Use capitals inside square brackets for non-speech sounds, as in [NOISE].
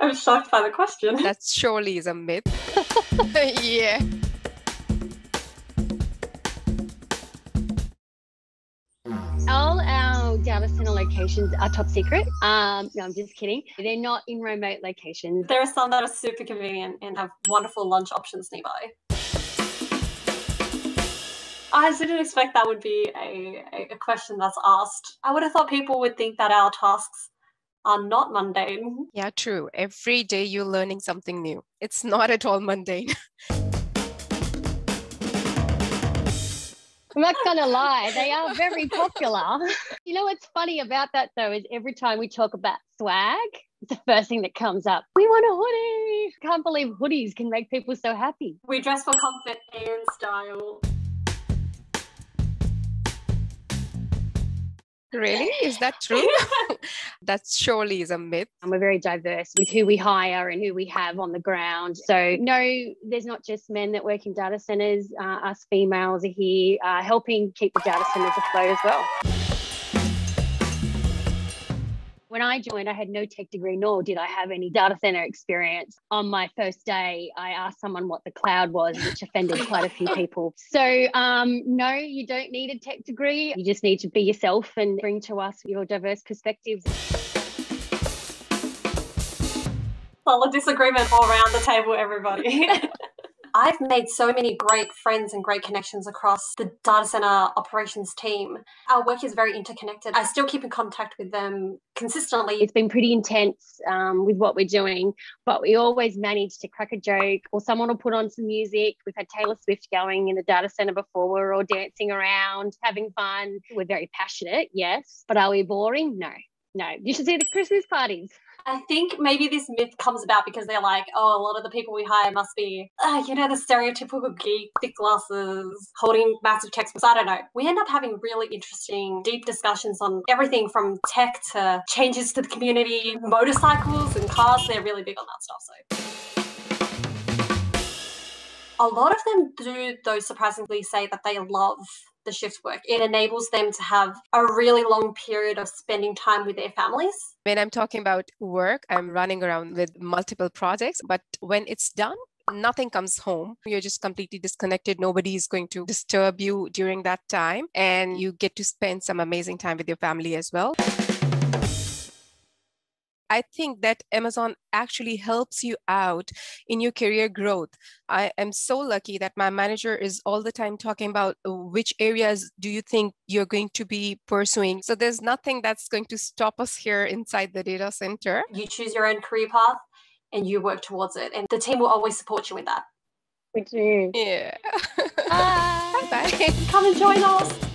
I'm shocked by the question. [LAUGHS] That surely is a myth. [LAUGHS] yeah. All our data center locations are top secret. Um, no, I'm just kidding. They're not in remote locations. There are some that are super convenient and have wonderful lunch options nearby. I didn't expect that would be a, a question that's asked. I would have thought people would think that our tasks are not mundane. Yeah, true. Every day you're learning something new. It's not at all mundane. [LAUGHS] I'm not gonna lie, they are very popular. [LAUGHS] you know what's funny about that though is every time we talk about swag, it's the first thing that comes up. We want a hoodie. Can't believe hoodies can make people so happy. We dress for comfort and style. Really? Is that [LAUGHS] true? [LAUGHS] that surely is a myth. And we're very diverse with who we hire and who we have on the ground. So, no, there's not just men that work in data centers. Uh, us females are here uh, helping keep the data centers afloat as well. When I joined, I had no tech degree, nor did I have any data center experience. On my first day, I asked someone what the cloud was, which offended quite a few people. So, um, no, you don't need a tech degree. You just need to be yourself and bring to us your diverse perspectives. Solid disagreement all around the table, everybody. [LAUGHS] I've made so many great friends and great connections across the data center operations team. Our work is very interconnected. I still keep in contact with them consistently. It's been pretty intense um, with what we're doing, but we always manage to crack a joke or someone will put on some music. We've had Taylor Swift going in the data center before. We're all dancing around, having fun. We're very passionate, yes, but are we boring? No. No, you should see the Christmas parties. I think maybe this myth comes about because they're like, oh, a lot of the people we hire must be, uh, you know, the stereotypical geek, thick glasses, holding massive textbooks. I don't know. We end up having really interesting, deep discussions on everything from tech to changes to the community, motorcycles and cars. They're really big on that stuff. So a lot of them do, though, surprisingly say that they love the shift work. It enables them to have a really long period of spending time with their families. When I'm talking about work, I'm running around with multiple projects, but when it's done, nothing comes home. You're just completely disconnected. Nobody is going to disturb you during that time. And you get to spend some amazing time with your family as well. I think that Amazon actually helps you out in your career growth. I am so lucky that my manager is all the time talking about uh, which areas do you think you're going to be pursuing. So there's nothing that's going to stop us here inside the data center. You choose your own career path and you work towards it, and the team will always support you with that. We do. Yeah. [LAUGHS] Bye. Bye. Come and join us.